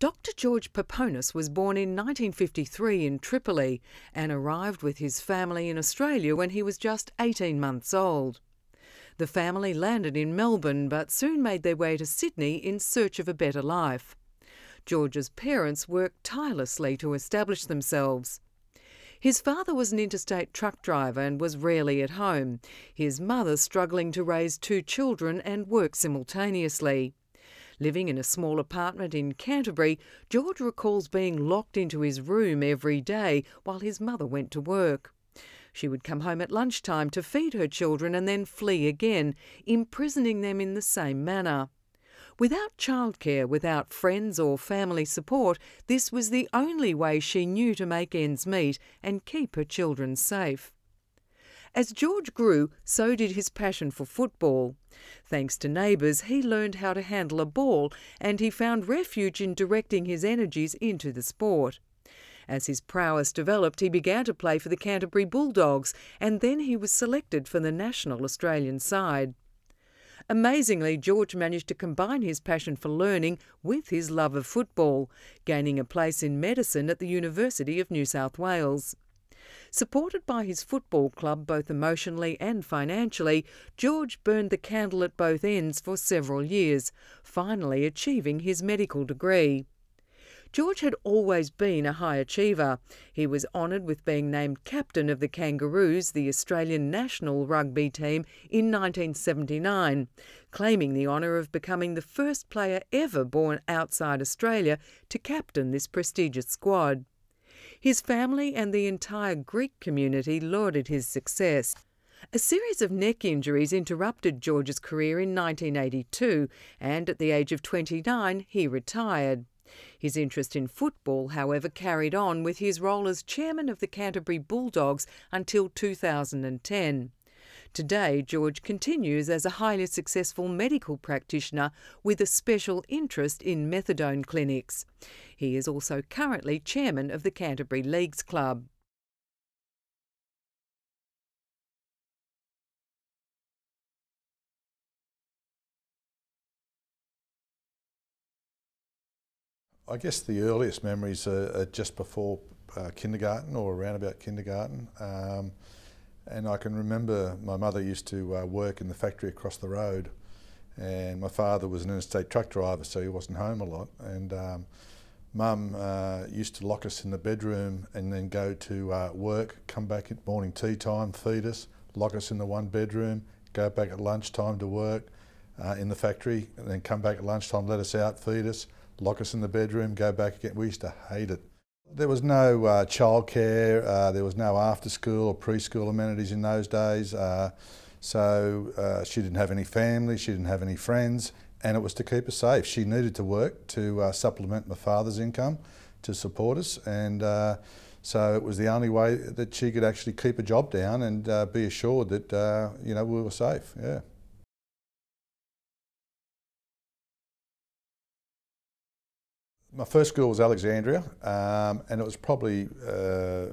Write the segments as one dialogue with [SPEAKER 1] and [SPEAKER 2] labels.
[SPEAKER 1] Dr. George Peponis was born in 1953 in Tripoli and arrived with his family in Australia when he was just 18 months old. The family landed in Melbourne but soon made their way to Sydney in search of a better life. George's parents worked tirelessly to establish themselves. His father was an interstate truck driver and was rarely at home, his mother struggling to raise two children and work simultaneously. Living in a small apartment in Canterbury, George recalls being locked into his room every day while his mother went to work. She would come home at lunchtime to feed her children and then flee again, imprisoning them in the same manner. Without childcare, without friends or family support, this was the only way she knew to make ends meet and keep her children safe. As George grew, so did his passion for football. Thanks to neighbours, he learned how to handle a ball and he found refuge in directing his energies into the sport. As his prowess developed, he began to play for the Canterbury Bulldogs and then he was selected for the national Australian side. Amazingly, George managed to combine his passion for learning with his love of football, gaining a place in medicine at the University of New South Wales. Supported by his football club both emotionally and financially, George burned the candle at both ends for several years, finally achieving his medical degree. George had always been a high achiever. He was honoured with being named captain of the Kangaroos, the Australian national rugby team, in 1979, claiming the honour of becoming the first player ever born outside Australia to captain this prestigious squad. His family and the entire Greek community lauded his success. A series of neck injuries interrupted George's career in 1982, and at the age of 29, he retired. His interest in football, however, carried on with his role as chairman of the Canterbury Bulldogs until 2010. Today, George continues as a highly successful medical practitioner with a special interest in methadone clinics. He is also currently chairman of the Canterbury Leagues Club.
[SPEAKER 2] I guess the earliest memories are, just before uh, kindergarten or around about kindergarten. Um, and I can remember my mother used to uh, work in the factory across the road and my father was an interstate truck driver so he wasn't home a lot and um, mum uh, used to lock us in the bedroom and then go to uh, work, come back at morning tea time, feed us, lock us in the one bedroom, go back at lunchtime to work uh, in the factory and then come back at lunchtime, let us out, feed us, lock us in the bedroom, go back again. We used to hate it. There was no uh, childcare, uh, there was no after school or preschool amenities in those days. Uh, so uh, she didn't have any family, she didn't have any friends, and it was to keep us safe. She needed to work to uh, supplement my father's income to support us, and uh, so it was the only way that she could actually keep a job down and be assured that you know we were safe. Yeah. My first school was Alexandria, um, and it was probably uh,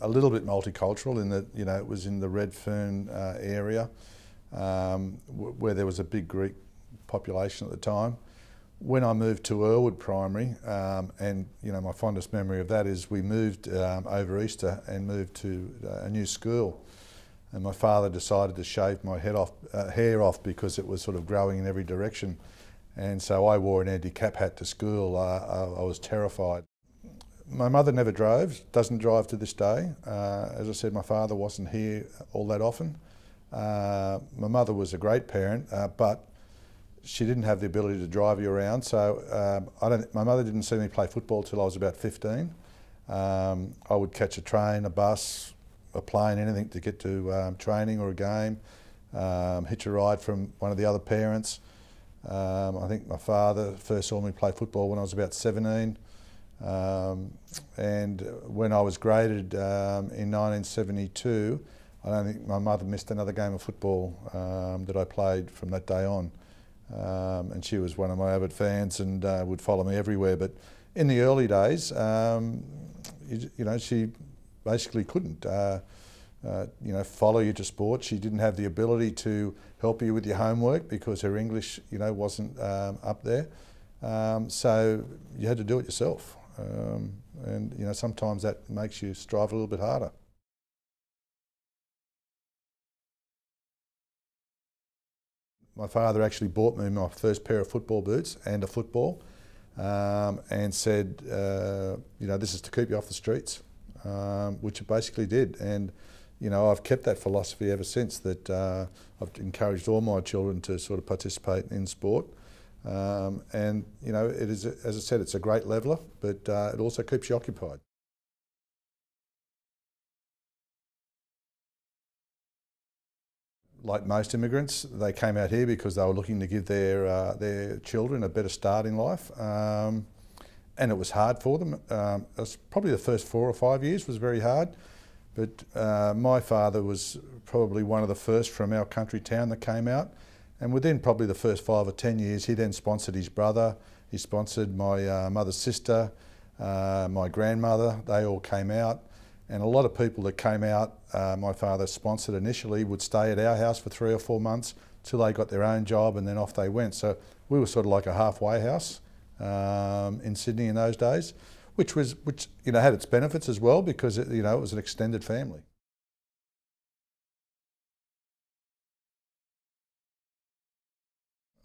[SPEAKER 2] a little bit multicultural in that you know it was in the Redfern uh, area, um, where there was a big Greek population at the time. When I moved to Earlwood Primary, um, and you know my fondest memory of that is we moved um, over Easter and moved to uh, a new school, and my father decided to shave my head off, uh, hair off because it was sort of growing in every direction. And so I wore an Andy Capp hat to school. Uh, I, I, was terrified. My mother never drove, doesn't drive to this day. Uh, as I said, my father wasn't here all that often. Uh, my mother was a great parent, uh, but she didn't have the ability to drive you around. So um, I don't, my mother didn't see me play football till I was about 15. Um, I would catch a train, a bus, a plane, anything to get to um, training or a game, um, hitch a ride from one of the other parents. Um, I think my father first saw me play football when I was about 17. Um, and when I was graded um, in 1972, I don't think my mother missed another game of football um, that I played from that day on. Um, and she was one of my avid fans and uh, would follow me everywhere. But in the early days, um, you, you, know, she basically couldn't. Uh, uh, you know, follow you to sport. She didn't have the ability to help you with your homework because her English, you know, wasn't um, up there. Um, so you had to do it yourself. Um, and you know sometimes that makes you strive a little bit harder. My father actually bought me my first pair of football boots and a football um, and said, uh, you know, this is to keep you off the streets, um, which it basically did. And, you know, I've kept that philosophy ever since that uh, I've encouraged all my children to sort of participate in sport. Um, and, you know, it is, as I said, it's a great leveller, but uh, it also keeps you occupied. like most immigrants, they came out here because they were looking to give their uh, their children a better start in life, um, and it was hard for them. Um, it was probably the first four or five years was very hard, but uh, my father was probably one of the first from our country town that came out, and within probably the first five or ten years, he then sponsored his brother, he sponsored my uh, mother's sister, uh, my grandmother. They all came out. And a lot of people that came out, uh, my father sponsored initially, would stay at our house for three or four months till they got their own job and then off they went. So we were sort of like a halfway house um, in Sydney in those days, which was which you know had its benefits as well because it, you know it was an extended family.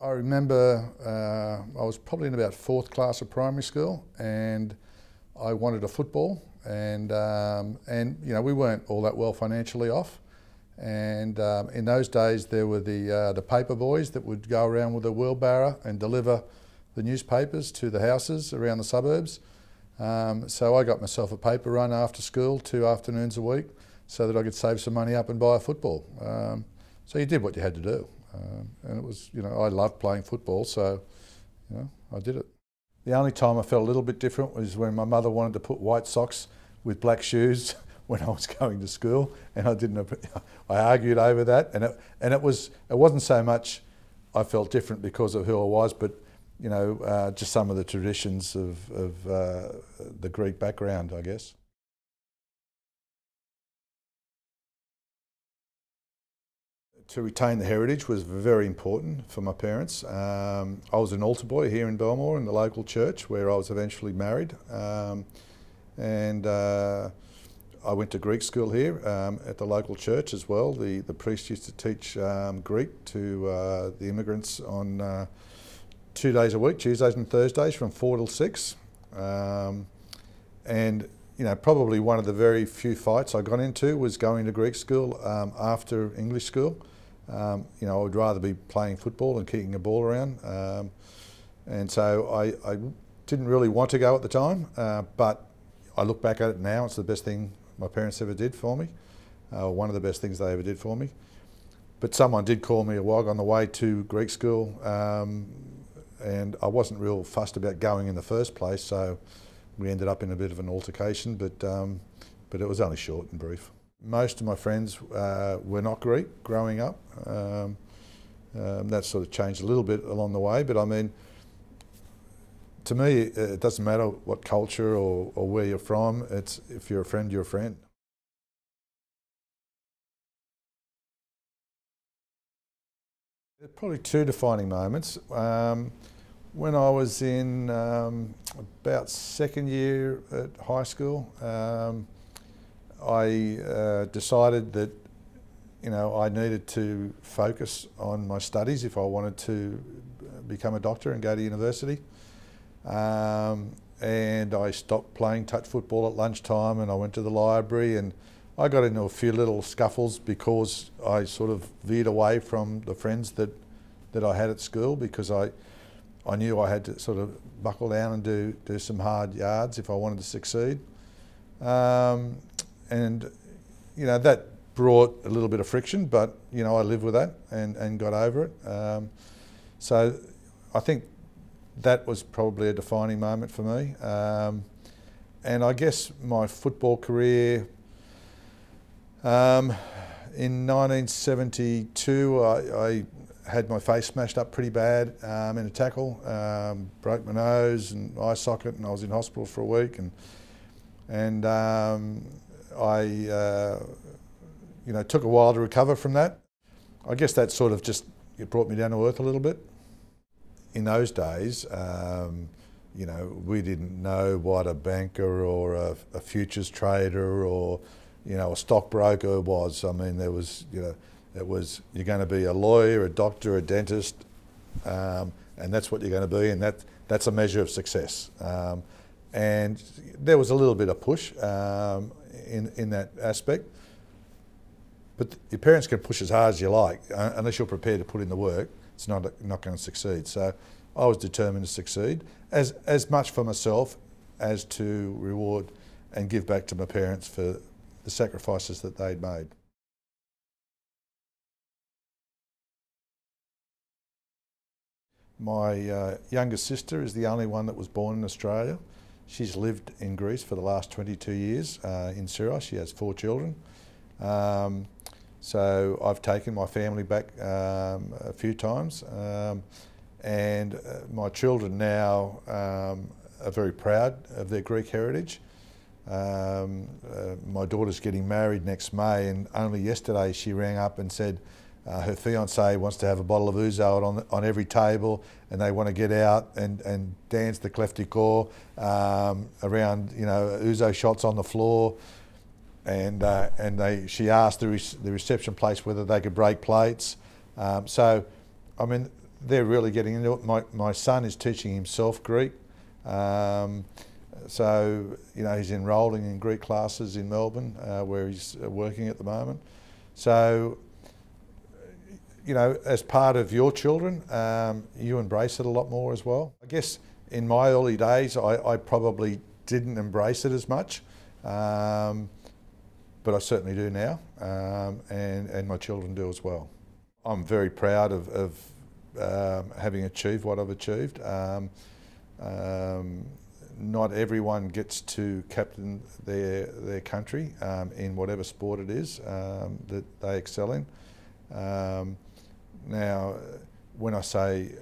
[SPEAKER 2] I remember uh, I was probably in about fourth class of primary school and I wanted a football and um, and you know we weren't all that well financially off. And um, in those days, there were the uh, the paper boys that would go around with a wheelbarrow and deliver the newspapers to the houses around the suburbs. Um, so I got myself a paper run after school, two afternoons a week, so that I could save some money up and buy a football. Um, so you did what you had to do, um, and it was you know I loved playing football, so you know I did it. The only time I felt a little bit different was when my mother wanted to put white socks with black shoes when I was going to school, and I didn't. I argued over that, and it and it was it wasn't so much I felt different because of who I was, but you know uh, just some of the traditions of of uh, the Greek background, I guess. to retain the heritage was very important for my parents. Um, I was an altar boy here in Belmore in the local church where I was eventually married. Um, and uh, I went to Greek school here um, at the local church as well. The, the priest used to teach um, Greek to uh, the immigrants on uh, two days a week, Tuesdays and Thursdays from four till six. Um, and you know, probably one of the very few fights I got into was going to Greek school um, after English school. Um, you know, I would rather be playing football and kicking a ball around. Um, and so I, I, didn't really want to go at the time, uh, but I look back at it now, it's the best thing my parents ever did for me, uh, one of the best things they ever did for me. But someone did call me a wog on the way to Greek school, um, and I wasn't real fussed about going in the first place, so we ended up in a bit of an altercation, but, um, but it was only short and brief. Most of my friends uh, were not Greek growing up. Um, um, that sort of changed a little bit along the way, but I mean, to me, it doesn't matter what culture or, or where you're from. It's if you're a friend, you're a friend. There are probably two defining moments. Um, when I was in um, about second year at high school, um, I uh, decided that you know I needed to focus on my studies if I wanted to become a doctor and go to university. Um, and I stopped playing touch football at lunchtime and I went to the library and I got into a few little scuffles because I sort of veered away from the friends that, that I had at school because I, I knew I had to sort of buckle down and do, do some hard yards if I wanted to succeed. Um, and you know that brought a little bit of friction, but you know I lived with that and, and got over it. Um, so I think that was probably a defining moment for me. Um, and I guess my football career, um, in 1972, I, I, had my face smashed up pretty bad um, in a tackle, um, broke my nose and eye socket, and I was in hospital for a week. And and um, I, uh, you know, took a while to recover from that. I guess that sort of just it brought me down to earth a little bit. in those days, um, you know, we didn't know what a banker or a, a, futures trader or, you know, a stockbroker was. I mean, there was, you know, it was you're going to be a lawyer, a doctor, a dentist, um, and that's what you're going to be, and that that's a measure of success. Um, and there was a little bit of push um, in in that aspect. But your parents can push as hard as you like, uh, unless you're prepared to put in the work. It's not not going to succeed. So I was determined to succeed, as as much for myself as to reward and give back to my parents for the sacrifices that they'd made. My uh, younger sister is the only one that was born in Australia. She's lived in Greece for the last 22 years uh, in Syros. She has four children. Um, so I've taken my family back um, a few times. Um, and uh, my children now um, are very proud of their Greek heritage. Um, uh, my daughter's getting married next May, and only yesterday she rang up and said uh, her fiance wants to have a bottle of ouzo on, on every table, and they want to get out and, and dance the clef du corps um, around, you know, ouzo shots on the floor. And, uh, and they, she asked the, the reception place whether they could break plates. Um, so, I mean, they're really getting into it. My, my son is teaching himself Greek. Um, so, you know, he's enrolling in Greek classes in Melbourne uh, where he's uh, working at the moment. So, you know, as part of your children, um, you embrace it a lot more as well. I guess in my early days, I, I probably didn't embrace it as much, um, but I certainly do now, um, and, and my children do as well. I'm very proud of, of um, having achieved what I've achieved. Um, um, not everyone gets to captain their their country in whatever sport it is that they excel in. Um, now, when I say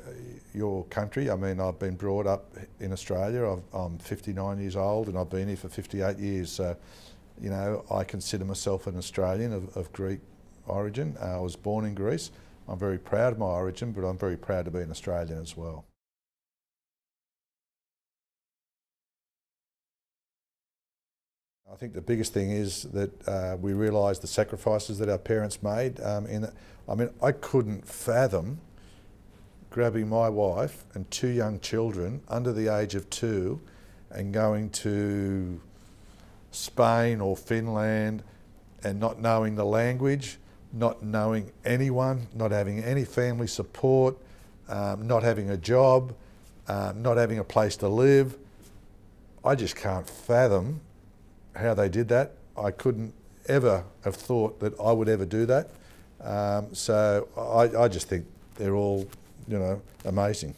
[SPEAKER 2] your country, I mean I've been brought up in Australia. i am 59 years old and I've been here for 58 years. So, you know, I consider myself an Australian of, of Greek origin. Uh, I was born in Greece. I'm very proud of my origin, but I'm very proud to be an Australian as well. I think the biggest thing is that uh, we realise the sacrifices that our parents made. Um, in, I mean, I couldn't fathom grabbing my wife and two young children under the age of two and going to Spain or Finland and not knowing the language not knowing anyone, not having any family support, um, not having a job, um, not having a place to live. I just can't fathom how they did that. I couldn't ever have thought that I would ever do that. Um, so I, I just think they're all, you know, amazing.